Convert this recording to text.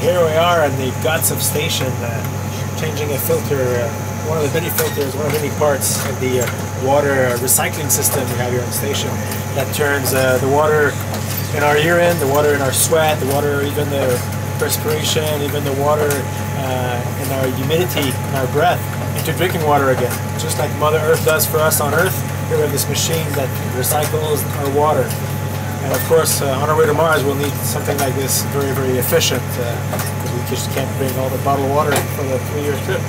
here we are in the guts of station, uh, changing a filter, uh, one of the many filters, one of the many parts of the uh, water recycling system we have here on station that turns uh, the water in our urine, the water in our sweat, the water, even the perspiration, even the water uh, in our humidity, in our breath, into drinking water again. Just like Mother Earth does for us on Earth, here we have this machine that recycles our water. And of course, uh, on our way to Mars, we'll need something like this very, very efficient because we just can't bring all the bottled water for the three-year trip.